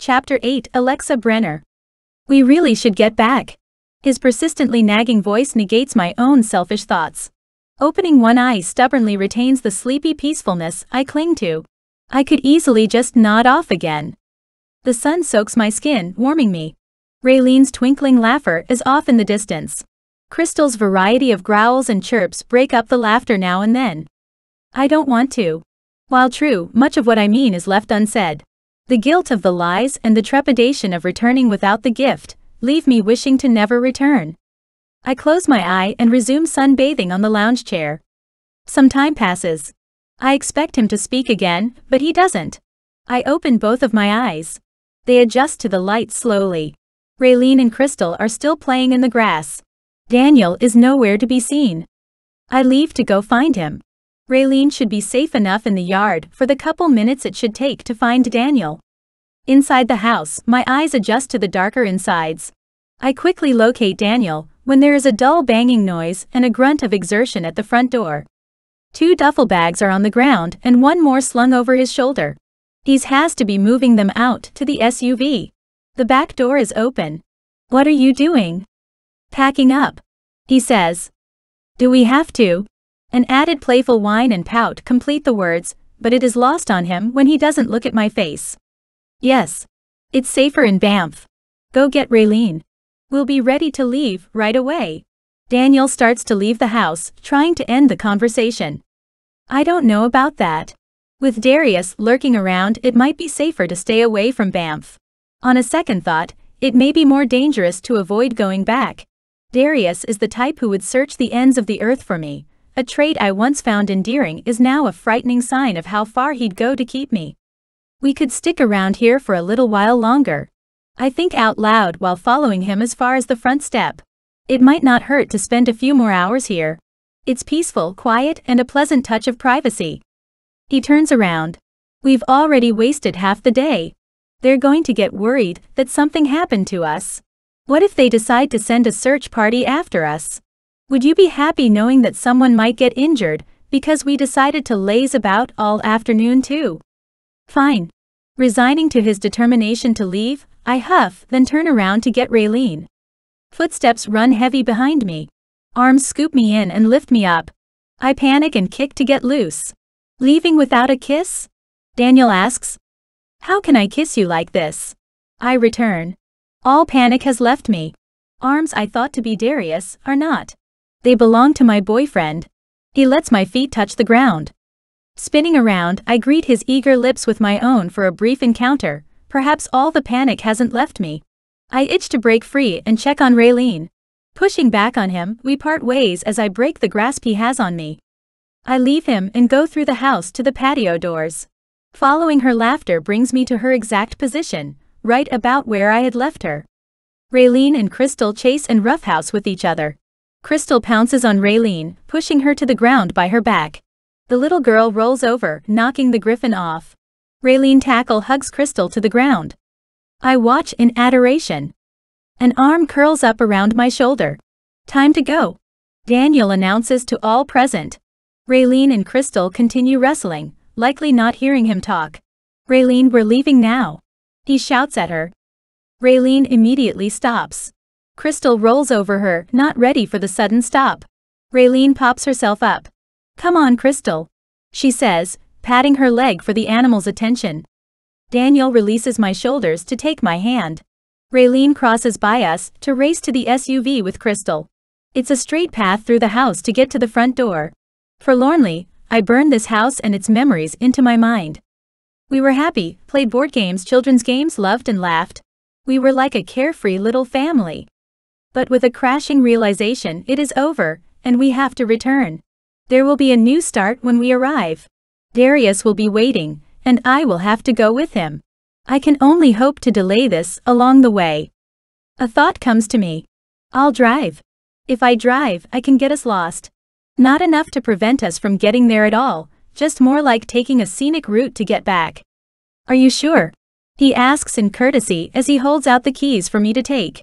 Chapter 8 Alexa Brenner. We really should get back. His persistently nagging voice negates my own selfish thoughts. Opening one eye stubbornly retains the sleepy peacefulness I cling to. I could easily just nod off again. The sun soaks my skin, warming me. Raylene's twinkling laughter is off in the distance. Crystal's variety of growls and chirps break up the laughter now and then. I don't want to. While true, much of what I mean is left unsaid. The guilt of the lies and the trepidation of returning without the gift leave me wishing to never return. I close my eye and resume sunbathing on the lounge chair. Some time passes. I expect him to speak again, but he doesn't. I open both of my eyes. They adjust to the light slowly. Raylene and Crystal are still playing in the grass. Daniel is nowhere to be seen. I leave to go find him. Raylene should be safe enough in the yard for the couple minutes it should take to find Daniel. Inside the house, my eyes adjust to the darker insides. I quickly locate Daniel, when there is a dull banging noise and a grunt of exertion at the front door. Two duffel bags are on the ground and one more slung over his shoulder. He's has to be moving them out to the SUV. The back door is open. What are you doing? Packing up. He says. Do we have to? An added playful whine and pout complete the words, but it is lost on him when he doesn't look at my face. Yes. It's safer in Banff. Go get Raylene. We'll be ready to leave right away. Daniel starts to leave the house, trying to end the conversation. I don't know about that. With Darius lurking around, it might be safer to stay away from Banff. On a second thought, it may be more dangerous to avoid going back. Darius is the type who would search the ends of the earth for me, a trait I once found endearing is now a frightening sign of how far he'd go to keep me. We could stick around here for a little while longer. I think out loud while following him as far as the front step. It might not hurt to spend a few more hours here. It's peaceful, quiet, and a pleasant touch of privacy. He turns around. We've already wasted half the day. They're going to get worried that something happened to us. What if they decide to send a search party after us? Would you be happy knowing that someone might get injured because we decided to laze about all afternoon too? Fine. Resigning to his determination to leave, I huff, then turn around to get Raylene. Footsteps run heavy behind me. Arms scoop me in and lift me up. I panic and kick to get loose. Leaving without a kiss? Daniel asks. How can I kiss you like this? I return. All panic has left me. Arms I thought to be Darius are not. They belong to my boyfriend. He lets my feet touch the ground. Spinning around, I greet his eager lips with my own for a brief encounter. Perhaps all the panic hasn't left me. I itch to break free and check on Raylene. Pushing back on him, we part ways as I break the grasp he has on me. I leave him and go through the house to the patio doors. Following her laughter brings me to her exact position, right about where I had left her. Raylene and Crystal chase and roughhouse with each other. Crystal pounces on Raylene, pushing her to the ground by her back. The little girl rolls over, knocking the griffin off. Raylene tackle hugs Crystal to the ground. I watch in adoration. An arm curls up around my shoulder. Time to go. Daniel announces to all present. Raylene and Crystal continue wrestling, likely not hearing him talk. Raylene, we're leaving now. He shouts at her. Raylene immediately stops. Crystal rolls over her, not ready for the sudden stop. Raylene pops herself up. Come on, Crystal. She says, patting her leg for the animal's attention. Daniel releases my shoulders to take my hand. Raylene crosses by us to race to the SUV with Crystal. It's a straight path through the house to get to the front door. Forlornly, I burn this house and its memories into my mind. We were happy, played board games, children's games, loved and laughed. We were like a carefree little family. But with a crashing realization it is over, and we have to return. There will be a new start when we arrive. Darius will be waiting, and I will have to go with him. I can only hope to delay this along the way. A thought comes to me. I'll drive. If I drive, I can get us lost. Not enough to prevent us from getting there at all, just more like taking a scenic route to get back. Are you sure? He asks in courtesy as he holds out the keys for me to take.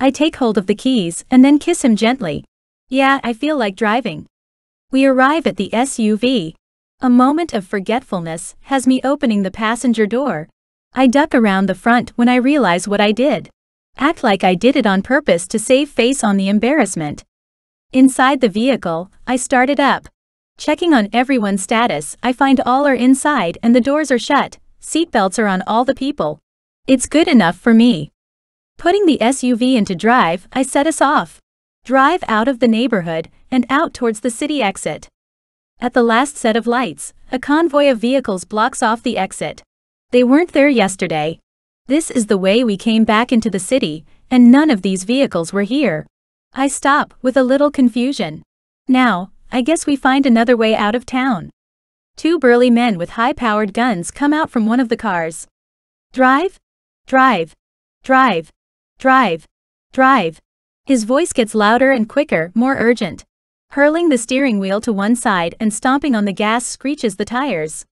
I take hold of the keys and then kiss him gently. Yeah, I feel like driving. We arrive at the SUV. A moment of forgetfulness has me opening the passenger door. I duck around the front when I realize what I did. Act like I did it on purpose to save face on the embarrassment. Inside the vehicle, I start it up. Checking on everyone's status, I find all are inside and the doors are shut, seatbelts are on all the people. It's good enough for me. Putting the SUV into drive, I set us off. Drive out of the neighborhood and out towards the city exit. At the last set of lights, a convoy of vehicles blocks off the exit. They weren't there yesterday. This is the way we came back into the city, and none of these vehicles were here. I stop, with a little confusion. Now, I guess we find another way out of town. Two burly men with high-powered guns come out from one of the cars. Drive? Drive. Drive. Drive. Drive. His voice gets louder and quicker, more urgent. Hurling the steering wheel to one side and stomping on the gas screeches the tires.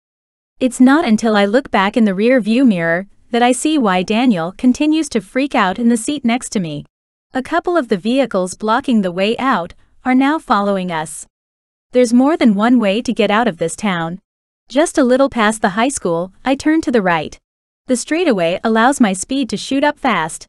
It's not until I look back in the rear view mirror that I see why Daniel continues to freak out in the seat next to me. A couple of the vehicles blocking the way out are now following us. There's more than one way to get out of this town. Just a little past the high school, I turn to the right. The straightaway allows my speed to shoot up fast.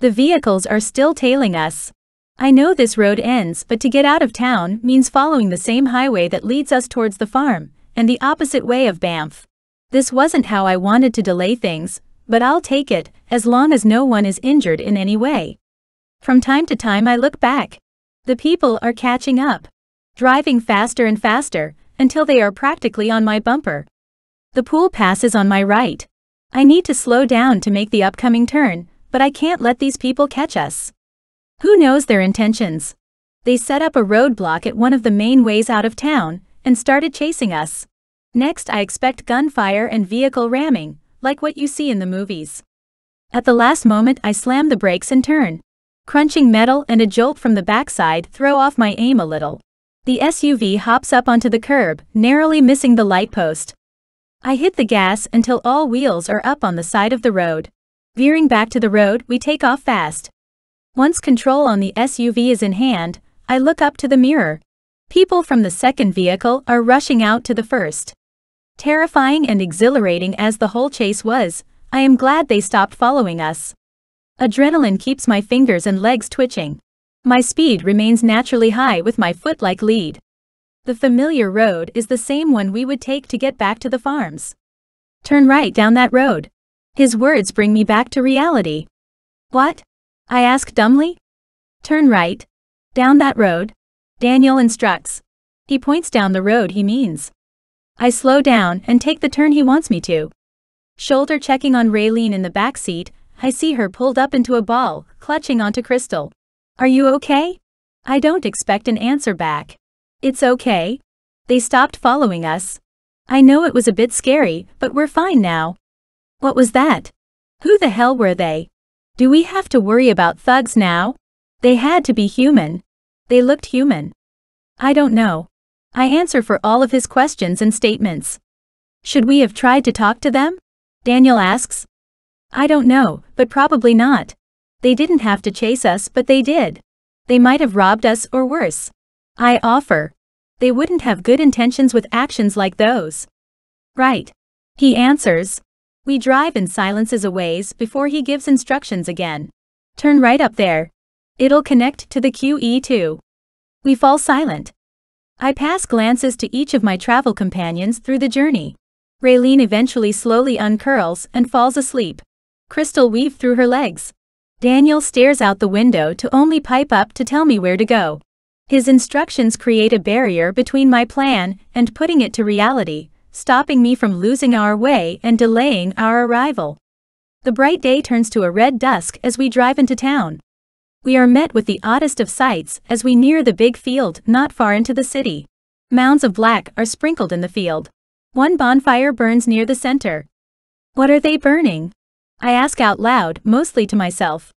The vehicles are still tailing us. I know this road ends, but to get out of town means following the same highway that leads us towards the farm, and the opposite way of Banff. This wasn't how I wanted to delay things, but I'll take it, as long as no one is injured in any way. From time to time I look back. The people are catching up. Driving faster and faster, until they are practically on my bumper. The pool passes on my right. I need to slow down to make the upcoming turn, but I can't let these people catch us. Who knows their intentions? They set up a roadblock at one of the main ways out of town and started chasing us. Next, I expect gunfire and vehicle ramming, like what you see in the movies. At the last moment, I slam the brakes and turn. Crunching metal and a jolt from the backside throw off my aim a little. The SUV hops up onto the curb, narrowly missing the light post. I hit the gas until all wheels are up on the side of the road. Veering back to the road, we take off fast. Once control on the SUV is in hand, I look up to the mirror. People from the second vehicle are rushing out to the first. Terrifying and exhilarating as the whole chase was, I am glad they stopped following us. Adrenaline keeps my fingers and legs twitching. My speed remains naturally high with my foot-like lead. The familiar road is the same one we would take to get back to the farms. Turn right down that road. His words bring me back to reality. What? I ask dumbly. Turn right. Down that road. Daniel instructs. He points down the road he means. I slow down and take the turn he wants me to. Shoulder checking on Raylene in the back seat, I see her pulled up into a ball, clutching onto Crystal. Are you okay? I don't expect an answer back. It's okay. They stopped following us. I know it was a bit scary, but we're fine now. What was that? Who the hell were they? Do we have to worry about thugs now? They had to be human. They looked human. I don't know. I answer for all of his questions and statements. Should we have tried to talk to them? Daniel asks. I don't know, but probably not. They didn't have to chase us, but they did. They might have robbed us or worse. I offer. They wouldn't have good intentions with actions like those. Right. He answers. We drive in silence as a ways before he gives instructions again. Turn right up there. It'll connect to the QE2. We fall silent. I pass glances to each of my travel companions through the journey. Raylene eventually slowly uncurls and falls asleep. Crystal weave through her legs. Daniel stares out the window to only pipe up to tell me where to go. His instructions create a barrier between my plan and putting it to reality, stopping me from losing our way and delaying our arrival. The bright day turns to a red dusk as we drive into town. We are met with the oddest of sights as we near the big field not far into the city. Mounds of black are sprinkled in the field. One bonfire burns near the center. What are they burning? I ask out loud, mostly to myself.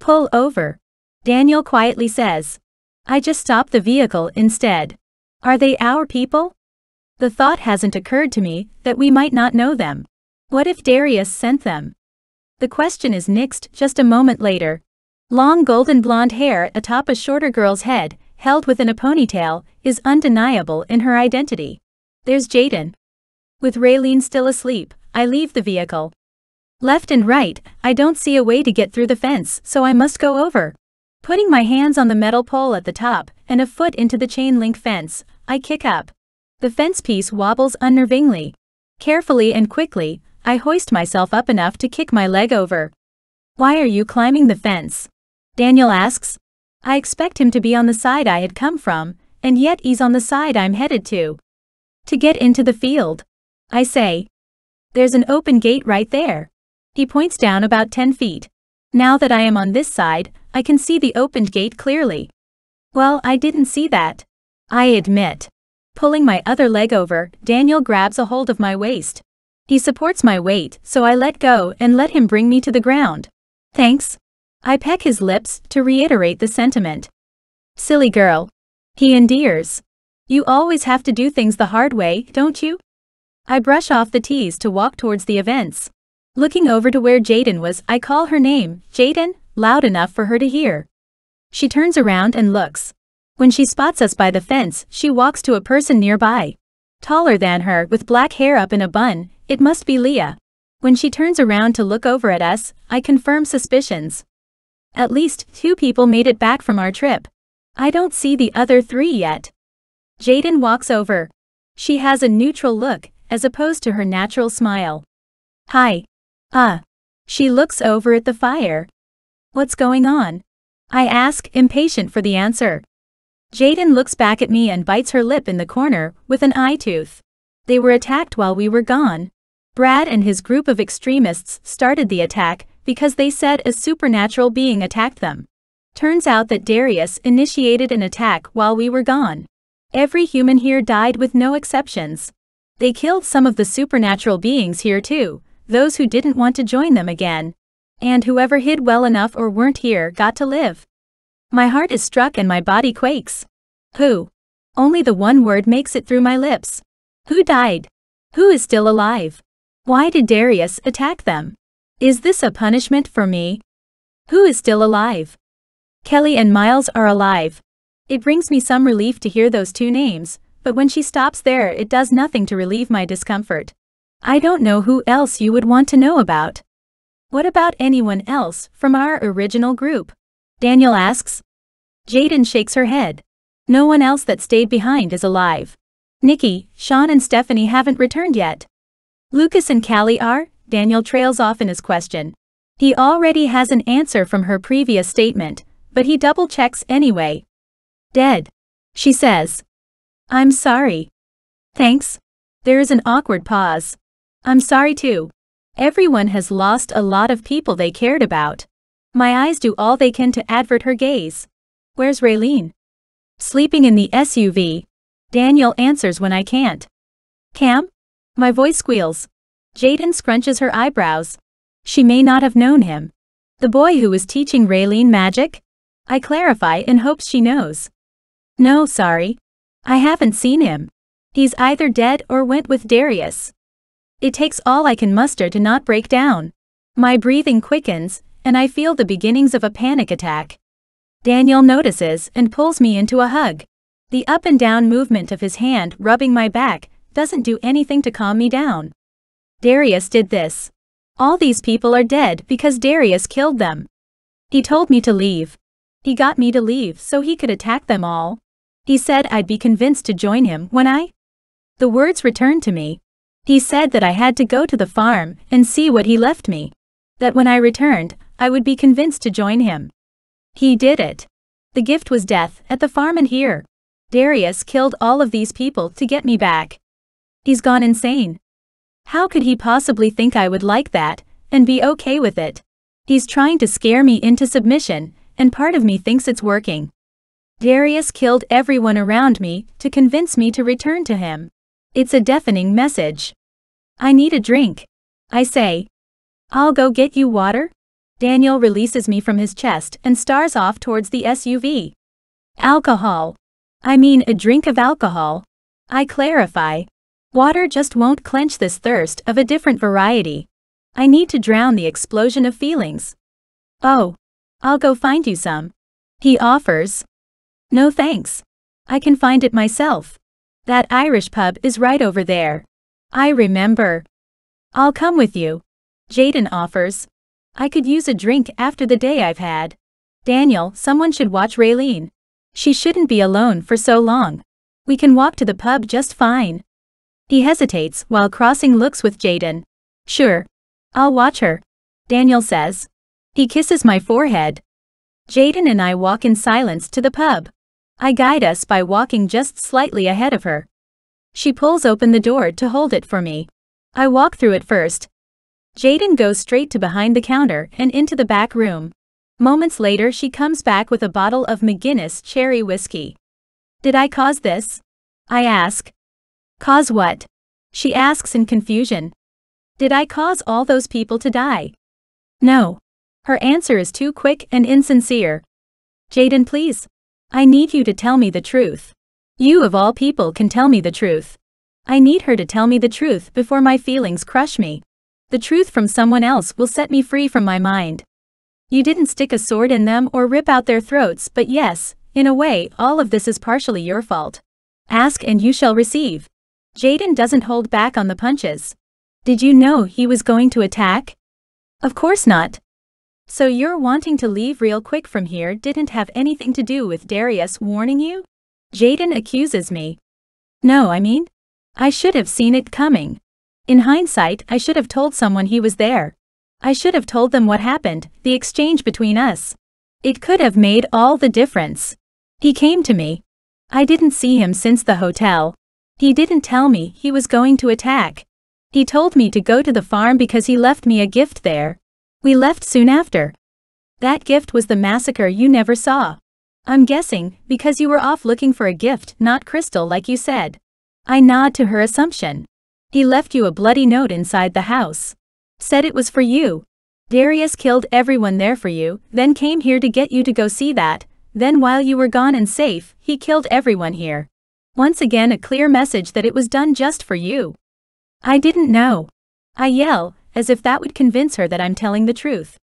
Pull over. Daniel quietly says. I just stop the vehicle instead. Are they our people? The thought hasn't occurred to me that we might not know them. What if Darius sent them? The question is nixed just a moment later. Long golden blonde hair atop a shorter girl's head, held within a ponytail, is undeniable in her identity. There's Jaiden. With Raylene still asleep, I leave the vehicle. Left and right, I don't see a way to get through the fence, so I must go over. Putting my hands on the metal pole at the top and a foot into the chain link fence, I kick up. The fence piece wobbles unnervingly. Carefully and quickly, I hoist myself up enough to kick my leg over. Why are you climbing the fence? Daniel asks. I expect him to be on the side I had come from, and yet he's on the side I'm headed to. To get into the field. I say. There's an open gate right there. He points down about 10 feet. Now that I am on this side, I can see the opened gate clearly. Well, I didn't see that. I admit. Pulling my other leg over, Daniel grabs a hold of my waist. He supports my weight, so I let go and let him bring me to the ground. Thanks. I peck his lips to reiterate the sentiment. Silly girl. He endears. You always have to do things the hard way, don't you? I brush off the tease to walk towards the events. Looking over to where Jaiden was, I call her name, Jaiden, loud enough for her to hear. She turns around and looks. When she spots us by the fence, she walks to a person nearby. Taller than her, with black hair up in a bun, it must be Leah. When she turns around to look over at us, I confirm suspicions. At least two people made it back from our trip. I don't see the other three yet. Jaiden walks over. She has a neutral look, as opposed to her natural smile. Hi. Ah. Uh. She looks over at the fire. What's going on? I ask, impatient for the answer. Jaiden looks back at me and bites her lip in the corner, with an eye tooth. They were attacked while we were gone. Brad and his group of extremists started the attack because they said a supernatural being attacked them. Turns out that Darius initiated an attack while we were gone. Every human here died with no exceptions. They killed some of the supernatural beings here too, those who didn't want to join them again. And whoever hid well enough or weren't here got to live. My heart is struck and my body quakes. Who? Only the one word makes it through my lips. Who died? Who is still alive? Why did Darius attack them? Is this a punishment for me? Who is still alive? Kelly and Miles are alive. It brings me some relief to hear those two names, but when she stops there it does nothing to relieve my discomfort. I don't know who else you would want to know about. What about anyone else from our original group? Daniel asks. Jaiden shakes her head. No one else that stayed behind is alive. Nikki, Sean and Stephanie haven't returned yet. Lucas and Callie are? Daniel trails off in his question. He already has an answer from her previous statement, but he double checks anyway. Dead. She says. I'm sorry. Thanks. There is an awkward pause. I'm sorry too. Everyone has lost a lot of people they cared about. My eyes do all they can to advert her gaze. Where's Raylene? Sleeping in the SUV. Daniel answers when I can't. Cam? My voice squeals. Jaiden scrunches her eyebrows. She may not have known him. The boy who was teaching Raylene magic? I clarify in hopes she knows. No, sorry. I haven't seen him. He's either dead or went with Darius. It takes all I can muster to not break down. My breathing quickens, and I feel the beginnings of a panic attack. Daniel notices and pulls me into a hug. The up and down movement of his hand rubbing my back doesn't do anything to calm me down. Darius did this. All these people are dead because Darius killed them. He told me to leave. He got me to leave so he could attack them all. He said I'd be convinced to join him when I. The words returned to me. He said that I had to go to the farm and see what he left me. That when I returned, I would be convinced to join him. He did it. The gift was death at the farm and here. Darius killed all of these people to get me back. He's gone insane. How could he possibly think I would like that, and be okay with it? He's trying to scare me into submission, and part of me thinks it's working. Darius killed everyone around me to convince me to return to him. It's a deafening message. I need a drink. I say. I'll go get you water? Daniel releases me from his chest and stars off towards the SUV. Alcohol. I mean a drink of alcohol. I clarify. Water just won't quench this thirst of a different variety. I need to drown the explosion of feelings. Oh. I'll go find you some. He offers. No thanks. I can find it myself. That Irish pub is right over there. I remember. I'll come with you. Jaiden offers. I could use a drink after the day I've had. Daniel, someone should watch Raylene. She shouldn't be alone for so long. We can walk to the pub just fine. He hesitates while crossing looks with Jaiden. Sure. I'll watch her. Daniel says. He kisses my forehead. Jaiden and I walk in silence to the pub. I guide us by walking just slightly ahead of her. She pulls open the door to hold it for me. I walk through it first. Jaiden goes straight to behind the counter and into the back room. Moments later she comes back with a bottle of McGinnis cherry whiskey. Did I cause this? I ask. Cause what? She asks in confusion. Did I cause all those people to die? No. Her answer is too quick and insincere. Jaiden, please. I need you to tell me the truth. You of all people can tell me the truth. I need her to tell me the truth before my feelings crush me. The truth from someone else will set me free from my mind. You didn't stick a sword in them or rip out their throats, but yes, in a way, all of this is partially your fault. Ask and you shall receive. Jaiden doesn't hold back on the punches. Did you know he was going to attack? Of course not. So your wanting to leave real quick from here didn't have anything to do with Darius warning you? Jaiden accuses me. No, I mean, I should have seen it coming. In hindsight, I should have told someone he was there. I should have told them what happened, the exchange between us. It could have made all the difference. He came to me. I didn't see him since the hotel. He didn't tell me he was going to attack. He told me to go to the farm because he left me a gift there. We left soon after. That gift was the massacre you never saw. I'm guessing, because you were off looking for a gift, not Crystal like you said. I nod to her assumption. He left you a bloody note inside the house. Said it was for you. Darius killed everyone there for you, then came here to get you to go see that, then while you were gone and safe, he killed everyone here. Once again a clear message that it was done just for you. I didn't know. I yell, as if that would convince her that I'm telling the truth.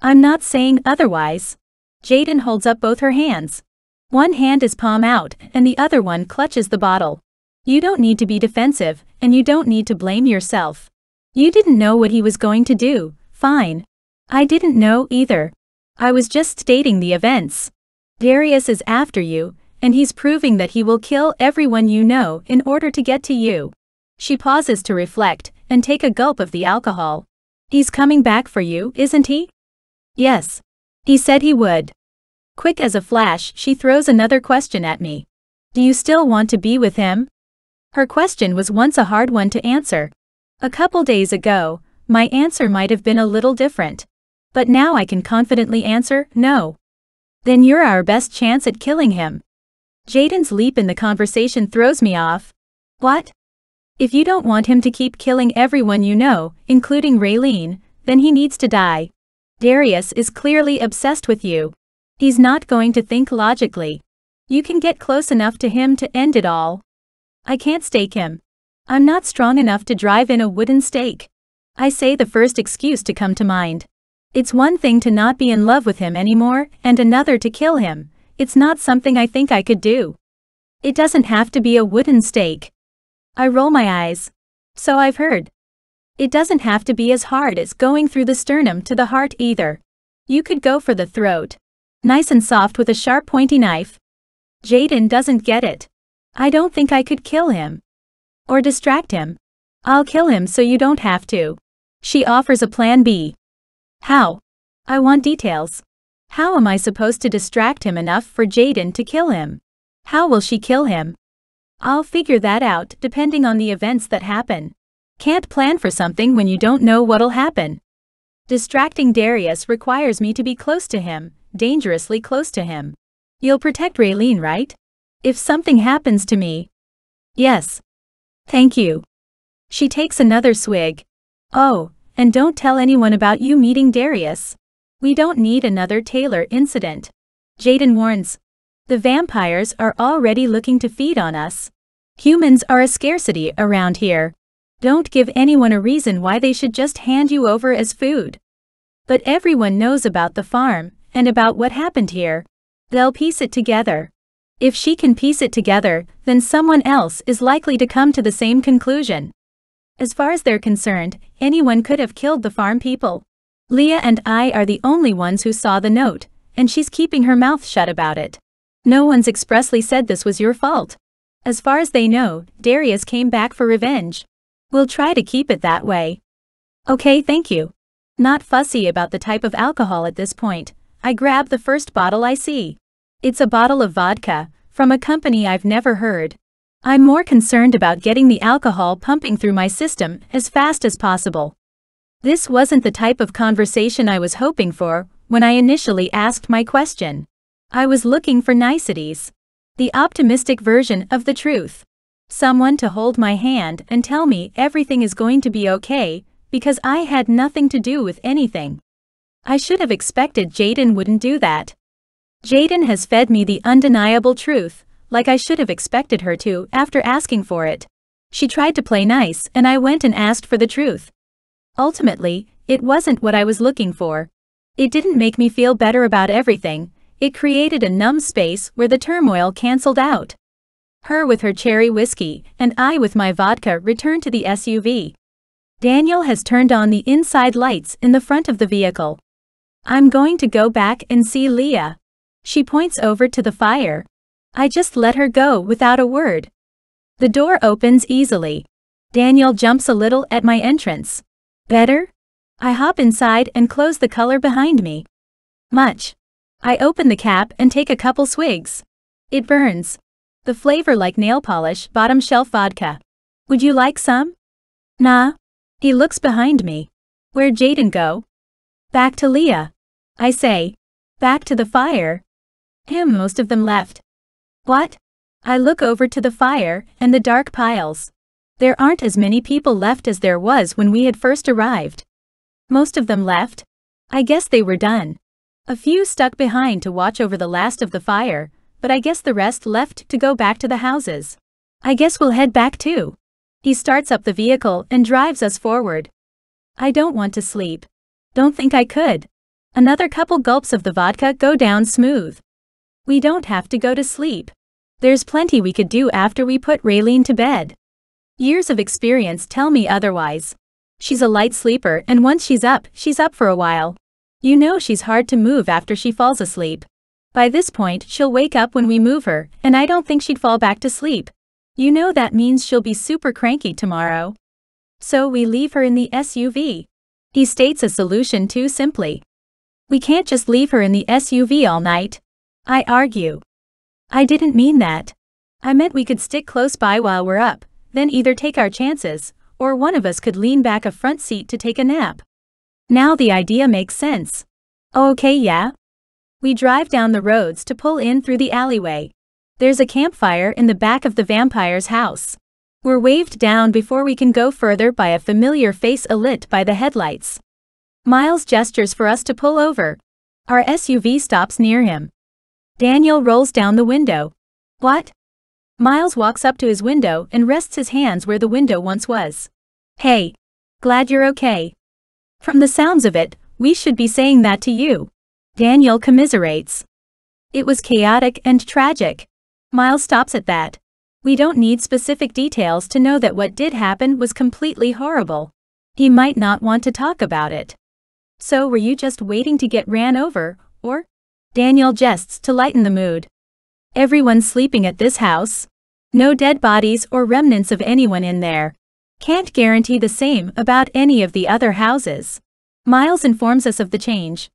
I'm not saying otherwise. Jaiden holds up both her hands. One hand is palm out, and the other one clutches the bottle. You don't need to be defensive, and you don't need to blame yourself. You didn't know what he was going to do, fine. I didn't know either. I was just stating the events. Darius is after you, and he's proving that he will kill everyone you know in order to get to you. She pauses to reflect and take a gulp of the alcohol. He's coming back for you, isn't he? Yes. He said he would. Quick as a flash, she throws another question at me. Do you still want to be with him? Her question was once a hard one to answer. A couple days ago, my answer might have been a little different. But now I can confidently answer, no. Then you're our best chance at killing him. Jaiden's leap in the conversation throws me off. What? If you don't want him to keep killing everyone you know, including Raylene, then he needs to die. Darius is clearly obsessed with you. He's not going to think logically. You can get close enough to him to end it all. I can't stake him. I'm not strong enough to drive in a wooden stake. I say the first excuse to come to mind. It's one thing to not be in love with him anymore, and another to kill him. It's not something I think I could do. It doesn't have to be a wooden stake. I roll my eyes. So I've heard. It doesn't have to be as hard as going through the sternum to the heart either. You could go for the throat. Nice and soft with a sharp pointy knife. Jaiden doesn't get it. I don't think I could kill him. Or distract him. I'll kill him so you don't have to. She offers a plan B. How? I want details. How am I supposed to distract him enough for Jaiden to kill him? How will she kill him? I'll figure that out depending on the events that happen. Can't plan for something when you don't know what'll happen. Distracting Darius requires me to be close to him, dangerously close to him. You'll protect Raylene, right? If something happens to me. Yes. Thank you. She takes another swig. Oh, and don't tell anyone about you meeting Darius. We don't need another Taylor incident. Jaiden warns. The vampires are already looking to feed on us. Humans are a scarcity around here. Don't give anyone a reason why they should just hand you over as food. But everyone knows about the farm and about what happened here. They'll piece it together. If she can piece it together, then someone else is likely to come to the same conclusion. As far as they're concerned, anyone could have killed the farm people. Leah and I are the only ones who saw the note, and she's keeping her mouth shut about it. No one's expressly said this was your fault. As far as they know, Darius came back for revenge. We'll try to keep it that way. Okay, thank you. Not fussy about the type of alcohol at this point, I grab the first bottle I see. It's a bottle of vodka, from a company I've never heard. I'm more concerned about getting the alcohol pumping through my system as fast as possible. This wasn't the type of conversation I was hoping for when I initially asked my question. I was looking for niceties. The optimistic version of the truth. Someone to hold my hand and tell me everything is going to be okay because I had nothing to do with anything. I should have expected Jaiden wouldn't do that. Jaiden has fed me the undeniable truth, like I should have expected her to after asking for it. She tried to play nice and I went and asked for the truth. Ultimately, it wasn't what I was looking for. It didn't make me feel better about everything, it created a numb space where the turmoil cancelled out. Her with her cherry whiskey, and I with my vodka returned to the SUV. Daniel has turned on the inside lights in the front of the vehicle. I'm going to go back and see Leah. She points over to the fire. I just let her go without a word. The door opens easily. Daniel jumps a little at my entrance. Better? I hop inside and close the color behind me. Much. I open the cap and take a couple swigs. It burns. The flavor like nail polish, bottom shelf vodka. Would you like some? Nah, he looks behind me. Where'd Jaiden go? Back to Leah. I say. Back to the fire. Him most of them left. What? I look over to the fire and the dark piles. There aren't as many people left as there was when we had first arrived. Most of them left. I guess they were done. A few stuck behind to watch over the last of the fire, but I guess the rest left to go back to the houses. I guess we'll head back too. He starts up the vehicle and drives us forward. I don't want to sleep. Don't think I could. Another couple gulps of the vodka go down smooth. We don't have to go to sleep. There's plenty we could do after we put Raylene to bed. Years of experience tell me otherwise. She's a light sleeper and once she's up, she's up for a while. You know she's hard to move after she falls asleep. By this point, she'll wake up when we move her, and I don't think she'd fall back to sleep. You know that means she'll be super cranky tomorrow. So we leave her in the SUV. He states a solution too simply. We can't just leave her in the SUV all night. I argue. I didn't mean that. I meant we could stick close by while we're up, then either take our chances, or one of us could lean back a front seat to take a nap. Now the idea makes sense. Okay, yeah? We drive down the roads to pull in through the alleyway. There's a campfire in the back of the vampire's house. We're waved down before we can go further by a familiar face alit by the headlights. Miles gestures for us to pull over. Our SUV stops near him. Daniel rolls down the window. What? Miles walks up to his window and rests his hands where the window once was. Hey. Glad you're okay. From the sounds of it, we should be saying that to you. Daniel commiserates. It was chaotic and tragic. Miles stops at that. We don't need specific details to know that what did happen was completely horrible. He might not want to talk about it. So were you just waiting to get ran over, or? Daniel jests to lighten the mood. Everyone's sleeping at this house. No dead bodies or remnants of anyone in there. Can't guarantee the same about any of the other houses. Miles informs us of the change.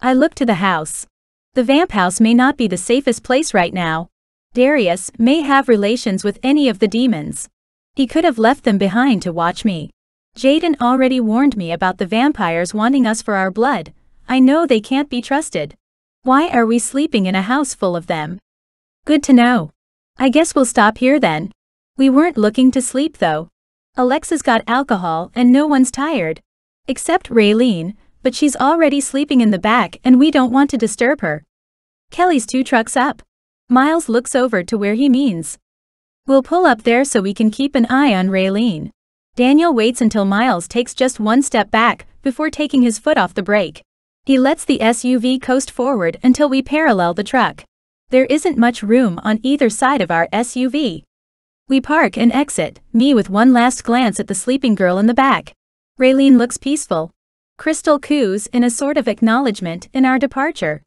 I look to the house. The vamp house may not be the safest place right now. Darius may have relations with any of the demons. He could have left them behind to watch me. Jaiden already warned me about the vampires wanting us for our blood. I know they can't be trusted. Why are we sleeping in a house full of them? Good to know. I guess we'll stop here then. We weren't looking to sleep though. Alexa's got alcohol and no one's tired. Except Raylene, but she's already sleeping in the back and we don't want to disturb her. Kelly's two trucks up. Miles looks over to where he means. We'll pull up there so we can keep an eye on Raylene. Daniel waits until Miles takes just one step back before taking his foot off the brake. He lets the SUV coast forward until we parallel the truck. There isn't much room on either side of our SUV. We park and exit, me with one last glance at the sleeping girl in the back. Raylene looks peaceful. Crystal coos in a sort of acknowledgement in our departure.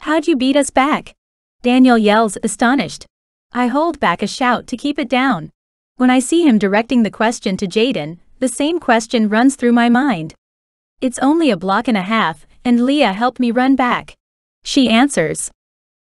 How'd you beat us back? Daniel yells, astonished. I hold back a shout to keep it down. When I see him directing the question to Jaiden, the same question runs through my mind. It's only a block and a half, and Leah helped me run back. She answers.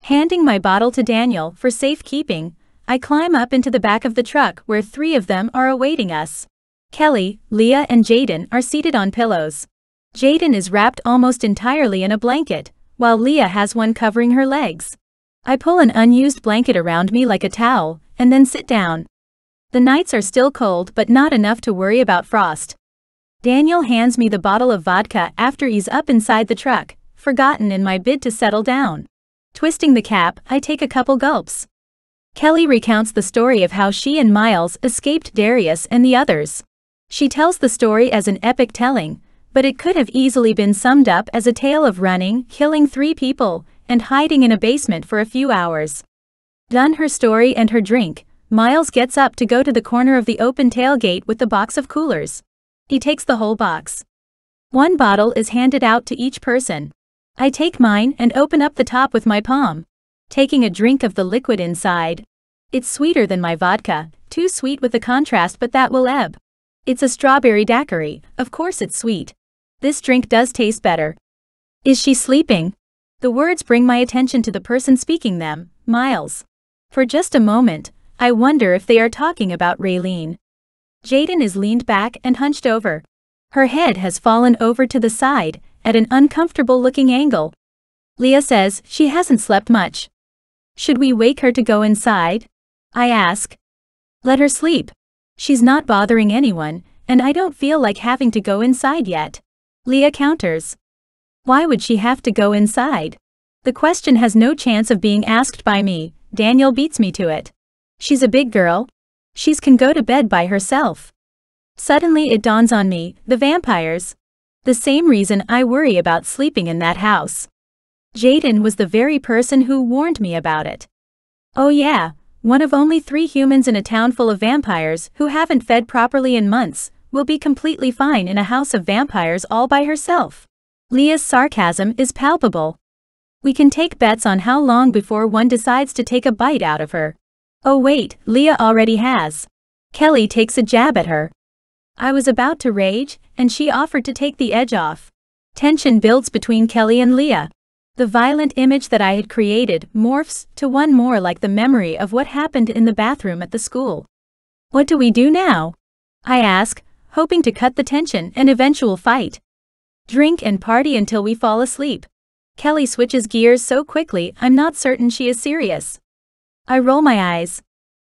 Handing my bottle to Daniel for safekeeping, I climb up into the back of the truck where three of them are awaiting us. Kelly, Leah and Jaiden are seated on pillows. Jaiden is wrapped almost entirely in a blanket, while Leah has one covering her legs. I pull an unused blanket around me like a towel, and then sit down. The nights are still cold but not enough to worry about frost. Daniel hands me the bottle of vodka after he's up inside the truck, forgotten in my bid to settle down. Twisting the cap, I take a couple gulps. Kelly recounts the story of how she and Miles escaped Darius and the others. She tells the story as an epic telling, but it could have easily been summed up as a tale of running, killing three people, and hiding in a basement for a few hours. Done her story and her drink, Miles gets up to go to the corner of the open tailgate with the box of coolers. He takes the whole box. One bottle is handed out to each person. I take mine and open up the top with my palm taking a drink of the liquid inside. It's sweeter than my vodka, too sweet with the contrast but that will ebb. It's a strawberry daiquiri, of course it's sweet. This drink does taste better. Is she sleeping? The words bring my attention to the person speaking them, Miles. For just a moment, I wonder if they are talking about Raylene. Jaiden is leaned back and hunched over. Her head has fallen over to the side, at an uncomfortable looking angle. Leah says she hasn't slept much. Should we wake her to go inside? I ask. Let her sleep. She's not bothering anyone, and I don't feel like having to go inside yet. Leah counters. Why would she have to go inside? The question has no chance of being asked by me, Daniel beats me to it. She's a big girl. She's can go to bed by herself. Suddenly it dawns on me, the vampires. The same reason I worry about sleeping in that house. Jaiden was the very person who warned me about it. Oh yeah, one of only three humans in a town full of vampires who haven't fed properly in months, will be completely fine in a house of vampires all by herself. Leah's sarcasm is palpable. We can take bets on how long before one decides to take a bite out of her. Oh wait, Leah already has. Kelly takes a jab at her. I was about to rage, and she offered to take the edge off. Tension builds between Kelly and Leah. The violent image that I had created morphs to one more like the memory of what happened in the bathroom at the school. What do we do now? I ask, hoping to cut the tension and eventual fight. Drink and party until we fall asleep. Kelly switches gears so quickly I'm not certain she is serious. I roll my eyes.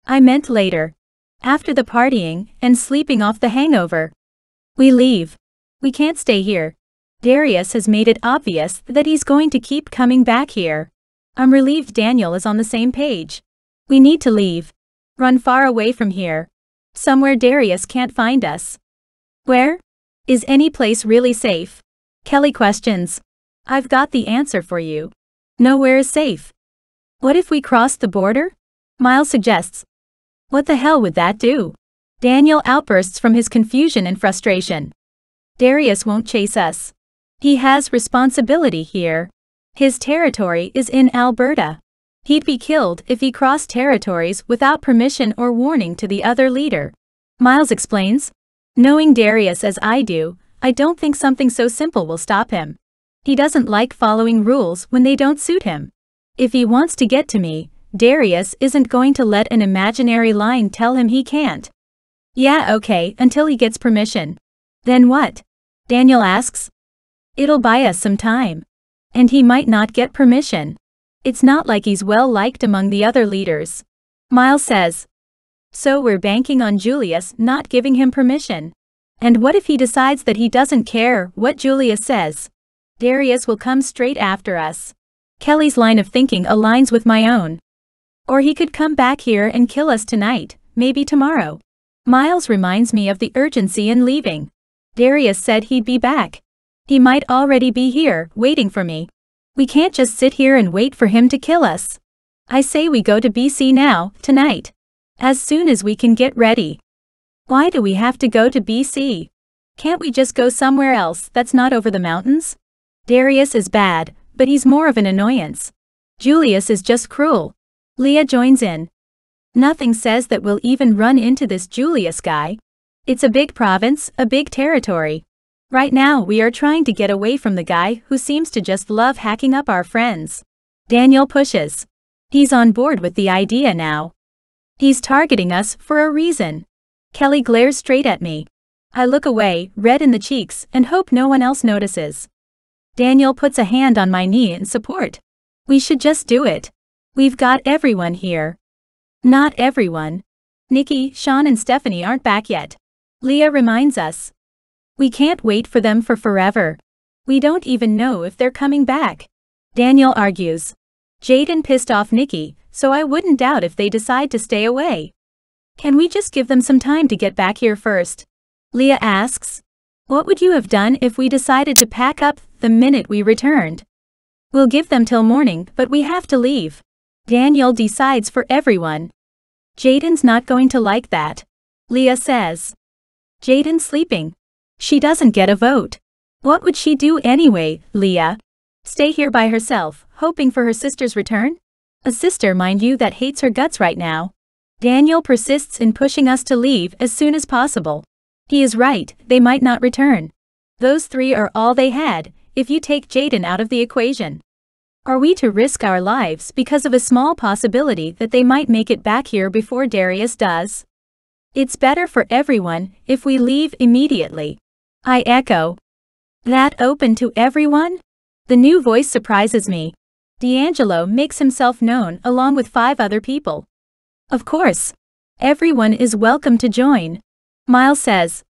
I meant later. After the partying and sleeping off the hangover. We leave. We can't stay here. Darius has made it obvious that he's going to keep coming back here. I'm relieved Daniel is on the same page. We need to leave. Run far away from here. Somewhere Darius can't find us. Where? Is any place really safe? Kelly questions. I've got the answer for you. Nowhere is safe. What if we cross the border? Miles suggests. What the hell would that do? Daniel outbursts from his confusion and frustration. Darius won't chase us. He has responsibility here. His territory is in Alberta. He'd be killed if he crossed territories without permission or warning to the other leader. Miles explains. Knowing Darius as I do, I don't think something so simple will stop him. He doesn't like following rules when they don't suit him. If he wants to get to me, Darius isn't going to let an imaginary line tell him he can't. Yeah, okay, until he gets permission. Then what? Daniel asks. It'll buy us some time. And he might not get permission. It's not like he's well liked among the other leaders. Miles says. So we're banking on Julius not giving him permission. And what if he decides that he doesn't care what Julius says? Darius will come straight after us. Kelly's line of thinking aligns with my own. Or he could come back here and kill us tonight, maybe tomorrow. Miles reminds me of the urgency in leaving. Darius said he'd be back. He might already be here, waiting for me. We can't just sit here and wait for him to kill us. I say we go to BC now, tonight. As soon as we can get ready. Why do we have to go to BC? Can't we just go somewhere else that's not over the mountains? Darius is bad, but he's more of an annoyance. Julius is just cruel. Leah joins in. Nothing says that we'll even run into this Julius guy. It's a big province, a big territory. Right now we are trying to get away from the guy who seems to just love hacking up our friends. Daniel pushes. He's on board with the idea now. He's targeting us for a reason. Kelly glares straight at me. I look away, red in the cheeks, and hope no one else notices. Daniel puts a hand on my knee in support. We should just do it. We've got everyone here. Not everyone. Nikki, Sean and Stephanie aren't back yet. Leah reminds us. We can't wait for them for forever. We don't even know if they're coming back. Daniel argues. Jaiden pissed off Nikki, so I wouldn't doubt if they decide to stay away. Can we just give them some time to get back here first? Leah asks. What would you have done if we decided to pack up the minute we returned? We'll give them till morning, but we have to leave. Daniel decides for everyone. Jaiden's not going to like that. Leah says. Jaiden's sleeping. She doesn't get a vote. What would she do anyway, Leah? Stay here by herself, hoping for her sister's return? A sister, mind you, that hates her guts right now. Daniel persists in pushing us to leave as soon as possible. He is right, they might not return. Those three are all they had, if you take Jaiden out of the equation. Are we to risk our lives because of a small possibility that they might make it back here before Darius does? It's better for everyone if we leave immediately. I echo. That open to everyone? The new voice surprises me. D'Angelo makes himself known along with five other people. Of course. Everyone is welcome to join. Miles says.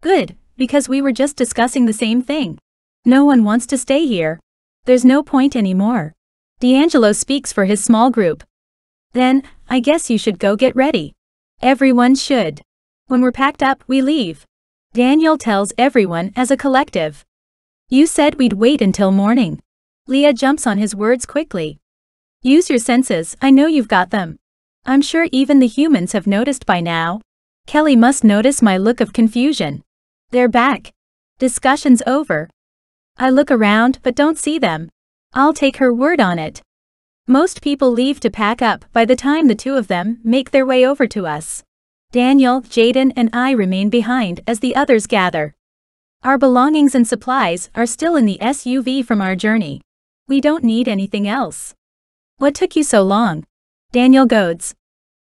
Good, because we were just discussing the same thing. No one wants to stay here. There's no point anymore. D'Angelo speaks for his small group. Then, I guess you should go get ready. Everyone should. When we're packed up, we leave. Daniel tells everyone as a collective. You said we'd wait until morning. Leah jumps on his words quickly. Use your senses, I know you've got them. I'm sure even the humans have noticed by now. Kelly must notice my look of confusion. They're back. Discussion's over. I look around but don't see them. I'll take her word on it. Most people leave to pack up by the time the two of them make their way over to us. Daniel, Jaiden, and I remain behind as the others gather. Our belongings and supplies are still in the SUV from our journey. We don't need anything else. What took you so long? Daniel goads.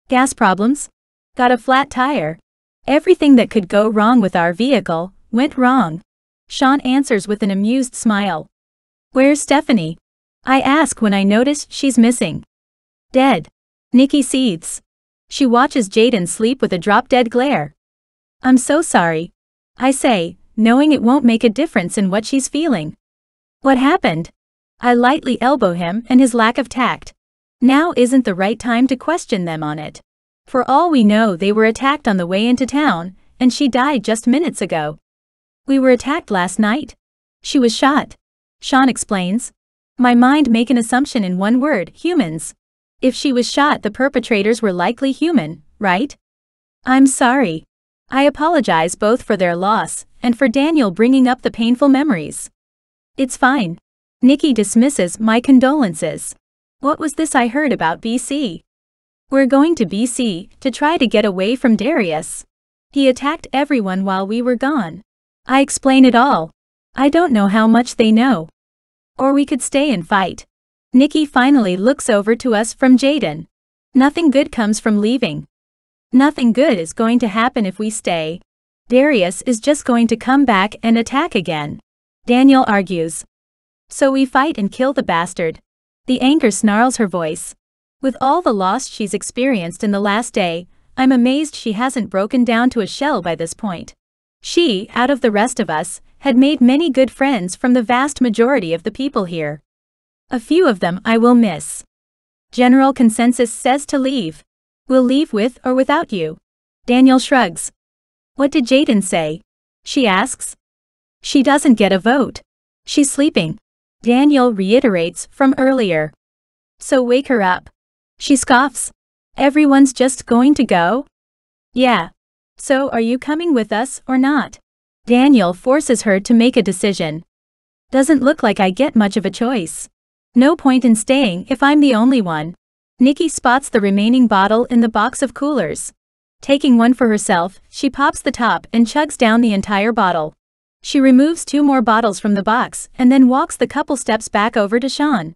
Gas problems? Got a flat tire. Everything that could go wrong with our vehicle went wrong. Sean answers with an amused smile. Where's Stephanie? I ask when I notice she's missing. Dead. Nikki seethes. She watches Jaiden sleep with a drop-dead glare. I'm so sorry. I say, knowing it won't make a difference in what she's feeling. What happened? I lightly elbow him and his lack of tact. Now isn't the right time to question them on it. For all we know they were attacked on the way into town, and she died just minutes ago. We were attacked last night. She was shot. Sean explains. My mind make an assumption in one word, humans. If she was shot the perpetrators were likely human, right? I'm sorry. I apologize both for their loss and for Daniel bringing up the painful memories. It's fine. Nikki dismisses my condolences. What was this I heard about BC? We're going to BC to try to get away from Darius. He attacked everyone while we were gone. I explain it all. I don't know how much they know. Or we could stay and fight. Nikki finally looks over to us from Jaiden. Nothing good comes from leaving. Nothing good is going to happen if we stay. Darius is just going to come back and attack again. Daniel argues. So we fight and kill the bastard. The anchor snarls her voice. With all the loss she's experienced in the last day, I'm amazed she hasn't broken down to a shell by this point. She, out of the rest of us, had made many good friends from the vast majority of the people here. A few of them I will miss. General consensus says to leave. We'll leave with or without you. Daniel shrugs. What did Jaiden say? She asks. She doesn't get a vote. She's sleeping. Daniel reiterates from earlier. So wake her up. She scoffs. Everyone's just going to go? Yeah. So are you coming with us or not? Daniel forces her to make a decision. Doesn't look like I get much of a choice. No point in staying if I'm the only one. Nikki spots the remaining bottle in the box of coolers. Taking one for herself, she pops the top and chugs down the entire bottle. She removes two more bottles from the box and then walks the couple steps back over to Sean.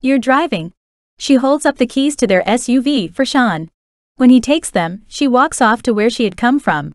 You're driving. She holds up the keys to their SUV for Sean. When he takes them, she walks off to where she had come from.